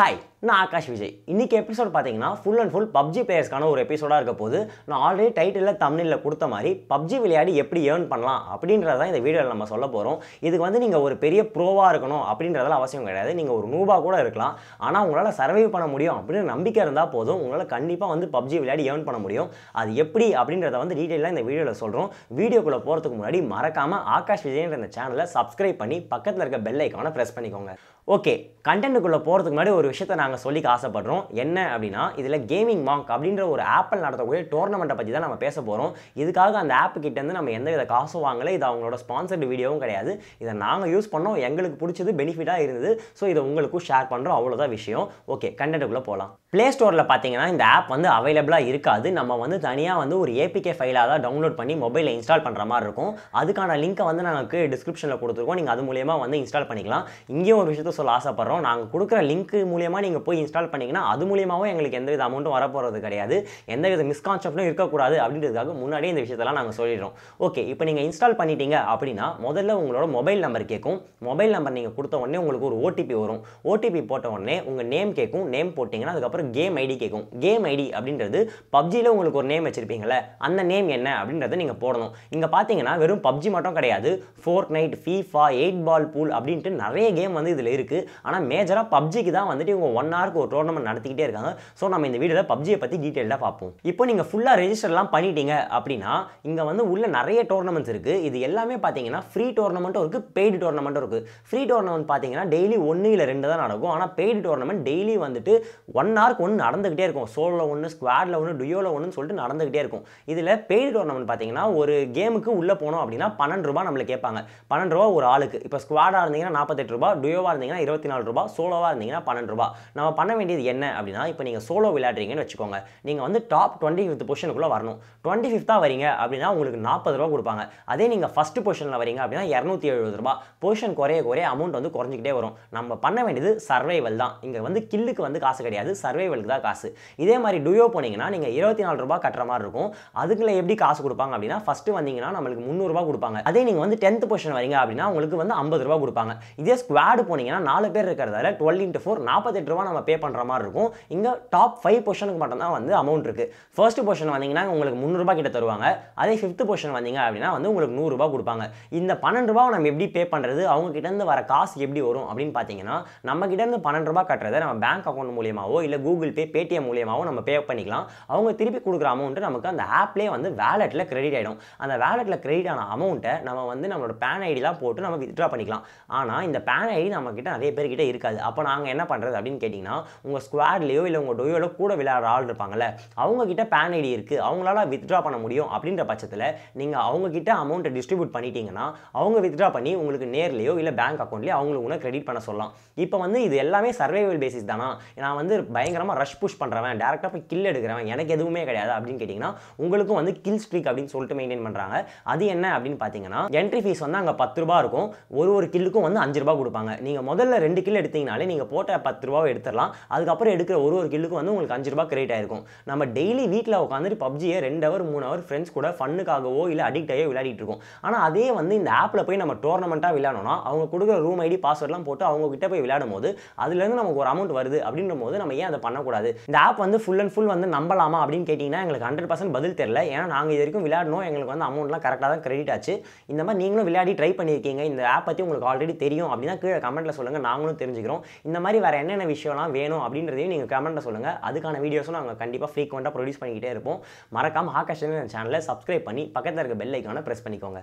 Hi நான் ஆகாஷ் விஜய். இன்னைக்கு episode பார்த்தீங்கன்னா ஃபுல் அண்ட் ஃபுல் பப்ஜி பிளேயர்ஸ்க்கான ஒரு எபிசோடாக இருக்க போது நான் ஆல்ரெடி டைட்டிலில் தமிழில் கொடுத்த மாதிரி பப்ஜி விளையாடி எப்படி ஏர்ன் பண்ணலாம் அப்படின்றத இந்த வீடியோவில் நம்ம சொல்ல போகிறோம் இதுக்கு வந்து நீங்கள் ஒரு பெரிய ப்ரோவாக இருக்கணும் அப்படின்றதெல்லாம் அவசியம் கிடையாது. நீங்கள் ஒரு நூபா கூட இருக்கலாம். ஆனால் உங்களால் சர்வைவ் பண்ண முடியும் அப்படின்னு நம்பிக்கை இருந்தால் போதும். உங்களால் கண்டிப்பாக வந்து பப்ஜி விளையாடி ஏர்ன் பண்ண முடியும். அது எப்படி அப்படின்றத வந்து டீட்டெயிலாக இந்த வீடியோவில் சொல்கிறோம் வீடியோக்குள்ளே போகிறதுக்கு முன்னாடி மறக்காமல் ஆகாஷ் விஜய்ன்ற இந்த சேனலை சப்ஸ்கிரைப் பண்ணி பக்கத்தில் இருக்க பெல் ஐக்கானை ப்ரெஸ் பண்ணிக்கோங்க. ஓகே கண்டென்ட்டுக்குள்ளே போகிறதுக்கு முன்னாடி ஒரு விஷயத்தை நாங்கள் சொல்லிக்க ஆசைப்படுறோம். என்ன அப்படின்னா இதில் கேமிங் மாங்க் அப்படின்ற ஒரு ஆப்பில் நடத்தக்கூடிய டோர்னமெண்ட்டை பற்றி தான் நம்ம பேச போகிறோம் இதுக்காக அந்த ஆப்புக்கிட்டேருந்து நம்ம எந்த வித காசும் வாங்கலை. இது அவங்களோட ஸ்பான்சர்டு வீடியோவும் கிடையாது. இதை நாங்கள் யூஸ் பண்ணோம். எங்களுக்கு பிடிச்சது பெனிஃபிட்டாக இருந்தது. ஸோ இதை உங்களுக்கும் ஷேர் பண்ணுறோம் அவ்வளோதான் விஷயம். ஓகே கண்டென்ட்டுக்குள்ளே போகலாம் ப்ளே ஸ்டோரில் பார்த்தீங்கன்னா இந்த ஆப் வந்து அவைலபிளாக இருக்காது. நம்ம வந்து தனியாக வந்து ஒரு ஏபிகே ஃபைலாக தான் டவுன்லோட் பண்ணி மொபைலில் இன்ஸ்டால் பண்ணுற மாதிரி இருக்கும். அதுக்கான லிங்க்கை வந்து நாங்கள் டிஸ்கிரிப்ஷனில் கொடுத்துருக்கோம். நீங்கள் அது மூலியமாக வந்து இன்ஸ்டால் பண்ணிக்கலாம். இங்கேயும் ஒரு விஷயத்த சொல்ல ஆசைப்பட்றோம். நாங்கள் கொடுக்குற லிங்க் மூலியமாக நீங்கள் போய் இன்ஸ்டால் பண்ணிங்கன்னா அது மூலியமாகவும் எங்களுக்கு எந்த வித அமௌண்ட்டும் வரப்போகிறது கிடையாது. எந்த வித மிஸ்கான்செப்டும் இருக்கக்கூடாது அப்படின்றதுக்காக முன்னாடியே இந்த விஷயத்தெல்லாம் நாங்கள் சொல்லிடுறோம். ஓகே இப்போ நீங்கள் இன்ஸ்டால் பண்ணிட்டீங்க அப்படின்னா முதல்ல உங்களோட மொபைல் நம்பர் கேட்கும். மொபைல் நம்பர் நீங்கள் கொடுத்த உடனே உங்களுக்கு ஒரு ஓடிபி வரும். ஓடிபி போட்ட உடனே உங்கள் நேம் கேட்கும். நேம் போட்டிங்கன்னா அதுக்கப்புறம் கேம் ஐடி கேட்கும் கேம் ஐடி அப்படின்றது பப்ஜியில் உங்களுக்கு ஒரு நேம் வச்சிருப்பீங்களே அந்த நேம் என்ன அப்படின்றத நீங்கள் போடணும். இங்கே பார்த்தீங்கன்னா வெறும் பப்ஜி மட்டும் கிடையாது Fortnite FIFA eight ball pool அப்படின்ட்டு நிறைய கேம் வந்து இதில் இருக்குது ஆனால் மேஜராக பப்ஜிக்கு தான் வந்துட்டு இவங்க ஒன் ஹவருக்கு ஒரு டோர்னமெண்ட் நடத்திக்கிட்டே இருக்காங்க. ஸோ நம்ம இந்த வீடியோவில் பப்ஜியை பற்றி டீட்டெயிலாக பார்ப்போம் இப்போ நீங்கள் ஃபுல்லாக ரெஜிஸ்டர்லாம் பண்ணிட்டீங்க அப்படின்னா இங்கே வந்து உள்ள நிறைய டோர்னமெண்ட்ஸ் இருக்குது இது எல்லாமே பார்த்தீங்கன்னா ஃப்ரீ டோர்னமெண்ட்டும் இருக்குது பெய்டு டோர்னமெண்ட்டும் இருக்குது ஃப்ரீ டோர்னமெண்ட் பார்த்தீங்கன்னா டெய்லி ஒன்று இல்லை ரெண்டு தான் நடக்கும். ஆனால் பெய்டு டோர்னமெண்ட் டெய்லி வந்துட்டு ஒன் ஹவருக்கு ஒன்று நடந்துக்கிட்டே இருக்கும். சோலோவில் ஒன்று ஸ்குவாடில் ஒன்று டுயோவில் ஒன்றுன்னு சொல்லிட்டு நடந்துக்கிட்டே இருக்கும். இதில் பெய்டு டோர்னமெண்ட் பார்த்தீங்கன்னா ஒரு கேமுக்கு உள்ளே போனோம் அப்படின்னா பன்னெண்டு ரூபா நம்மளை கேட்பாங்க. பன்னெண்டு ரூபா ஒரு ஆளுக்கு. இப்போ ஸ்குவாடாக இருந்தீங்கன்னா நாற்பத்தெட்டு ரூபா டுயோவாக இருந்தீங்கன்னா இருபத்தி நாலு ரூபா சோலோவாக இருந்தீங்கன்னா பன்னெண்டு ரூபா நம்ம பண்ண வேண்டியது என்ன அப்படின்னா இப்போ நீங்கள் சோலோ விளையாடுறீங்கன்னு வச்சுக்கோங்க. நீங்கள் வந்து டாப் டுவெண்ட்டி ஃபிஃப்த் பொசிஷனுக்குள்ளே வரணும். டுவெண்ட்டி ஃபிஃப்த்தாக வரீங்க அப்படின்னா உங்களுக்கு நாற்பது ரூபா கொடுப்பாங்க. அதே நீங்கள் ஃபஸ்ட்டு பொசிஷனில் வரீங்க அப்படின்னா இரநூத்தி எழுபது ரூபா பொசிஷன் குறைய குறைய அமௌண்ட் வந்து குறைஞ்சிக்கிட்டே வரும். நம்ம பண்ண வேண்டியது சர்வைவல் தான். இங்கே வந்து கில்லுக்கு வந்து காசு கிடையாது. சர்வைவலுக்கு தான் காசு. இதே மாதிரி டுயோ போனீங்கன்னா நீங்கள் இருபத்தி நாலு ரூபா கட்டுற மாதிரி இருக்கும். அதுக்குள்ள எப்படி காசு கொடுப்பாங்க அப்படின்னா ஃபஸ்ட்டு வந்தீங்கன்னா நம்மளுக்கு முந்நூறுரூவா கொடுப்பாங்க. அதே நீங்கள் வந்து டென்த் பொசிஷன் வரீங்க அப்படின்னா உங்களுக்கு வந்து ஐம்பது ரூபா கொடுப்பாங்க. இதே ஸ்குவாடு போனீங்கன்னா நாலு பேர் இருக்கிறதால டுவெல் இன்ட்டு ஃபோர் நாற்பத்தெட்டு ரூபா நம்ம பே பண்ணுற மாதிரி இருக்கும். இங்கே டாப் ஃபைவ் பொசிஷனுக்கு மட்டும் தான் வந்து அமௌண்ட் இருக்குது ஃபர்ஸ்ட் பொசிஷன் வந்தீங்கன்னா உங்களுக்கு முந்நூறுரூபா கிட்ட தருவாங்க. அதே ஃபிஃப்த் பொசிஷன் வந்தீங்க அப்படின்னா வந்து உங்களுக்கு நூறுரூபா கொடுப்பாங்க. இந்த பன்னெண்டு ரூபா நம்ம எப்படி பே பண்ணுறது அவங்க கிட்டேருந்து வர காசு எப்படி வரும் அப்படின்னு பார்த்தீங்கன்னா நம்ம கிட்டேருந்து பன்னெண்டு ரூபா கட்டுறதை நம்ம பேங்க் அக்கௌண்ட் மூலியமாவோ இல்லை கூகுள் பே பேடிஎம் மூலியமாகவும் நம்ம பே பண்ணிக்கலாம். அவங்க திருப்பி கொடுக்குற அமௌண்ட்டு நமக்கு அந்த ஆப்லேயே வந்து வேலெட்டில் கிரெடிட் ஆகிடும் அந்த வேலெட்டில் கிரெடிட் ஆன அமௌண்ட்டை நம்ம வந்து நம்மளோட பேன் ஐடிலாம் போட்டு நம்ம வித்ட்ரா பண்ணிக்கலாம். ஆனால் இந்த பேன் ஐடி நம்மக்கிட்ட நிறைய பேர்கிட்ட இருக்காது. அப்போ நாங்கள் என்ன பண்ணுறது அப்படின்னு கேட்டிங்கன்னா உங்கள் ஸ்குவாட்லேயோ இல்லை உங்கள் டொயோலோ கூட விளையாடுற ஆள் இருப்பாங்கல்ல அவங்க கிட்ட பேன் ஐடி இருக்குது அவங்களால வித்ட்ரா பண்ண முடியும் அப்படின்ற பட்சத்தில் நீங்கள் அவங்கக்கிட்ட அமௌண்ட்டை டிஸ்ட்ரிபியூட் பண்ணிட்டீங்கன்னா அவங்க வித்ட்ரா பண்ணி உங்களுக்கு நேர்லேயோ இல்லை பேங்க் அக்கௌண்ட்லேயோ அவங்களுக்கு கூட கிரெடிட் பண்ண சொல்லலாம். இப்போ வந்து இது எல்லாமே சர்வைவல் பேசிஸ் தானா? நான் வந்து பயங்கர பயங்கரமாக ரஷ் புஷ் பண்ணுறவன் டேரெக்டாக போய் கில் எடுக்கிறவன் எனக்கு எதுவுமே கிடையாது அப்படின்னு கேட்டிங்கன்னா உங்களுக்கும் வந்து கில் ஸ்ட்ரீக் அப்படின்னு சொல்லிட்டு மெயின்டைன் பண்ணுறாங்க அது என்ன அப்படின்னு பார்த்தீங்கன்னா என்ட்ரி ஃபீஸ் வந்து அங்கே பத்து ரூபா இருக்கும். ஒரு ஒரு கில்லுக்கும் வந்து அஞ்சு ரூபா கொடுப்பாங்க. நீங்கள் முதல்ல ரெண்டு கில் எடுத்தீங்கனாலே நீங்கள் போட்ட பத்து ரூபாவை எடுத்துடலாம். அதுக்கப்புறம் எடுக்கிற ஒரு ஒரு கில்லுக்கும் வந்து உங்களுக்கு அஞ்சு ரூபா கிரேட் ஆயிருக்கும். நம்ம டெய்லி வீட்டில் உட்காந்துட்டு பப்ஜியை ரெண்டு ஹவர் மூணு ஹவர் ஃப்ரெண்ட்ஸ் கூட ஃபன்னுக்காகவோ இல்லை அடிக்ட் ஆகியோ விளையாடிட்டு இருக்கோம். ஆனால் அதே வந்து இந்த ஆப்பில் போய் நம்ம டோர்னமெண்ட்டாக விளையாடணும்னா அவங்க கொடுக்குற ரூம் ஐடி பாஸ்வேர்ட்லாம் போட்டு அவங்க கிட்ட போய் விளையாடும் போது அதுலேருந்து நமக்கு ஒரு அமௌண்ட் வருது அப்படின்ற போது நம்ம ஏன் அதை பண்ணக்கூடாது. இந்த ஆப் வந்து ஃபுல் அண்ட் ஃபுல் வந்து நம்பலாமா அப்படின்னு கேட்டிங்கன்னா எங்களுக்கு ஹண்ட்ரட் பர்சன்ட் பதில் தெரியல. ஏன்னா நாங்கள் இது வரைக்கும் விளையாடணும். எங்களுக்கு வந்து அமௌண்ட்லாம் கரெக்டாக தான் கிரெடிட் ஆச்சு. இந்த மாதிரி நீங்களும் விளையாடி ட்ரை பண்ணியிருக்கீங்க. இந்த ஆப் பற்றி உங்களுக்கு ஆல்ரெடி தெரியும். அப்படின்னா கீழே கமெண்ட்டில் சொல்லுங்கள் நாங்களும் தெரிஞ்சுக்கிறோம். இந்த மாதிரி வேறு என்னென்ன விஷயம்லாம் வேணும் அப்படின்றதையும் நீங்கள் கமெண்ட்டில் சொல்லுங்கள் அதுக்கான வீடியோஸும் நாங்கள் கண்டிப்பாக ஃப்ரீக்வெண்ட்டாக ப்ரொடியூஸ் பண்ணிக்கிட்டே இருப்போம். மறக்காமல் ஆகாஷன் சேனலை சப்ஸ்கிரைப் பண்ணி பக்கத்தில் இருக்க பெல் ஐக்கானை ப்ரெஸ் பண்ணிக்கோங்க.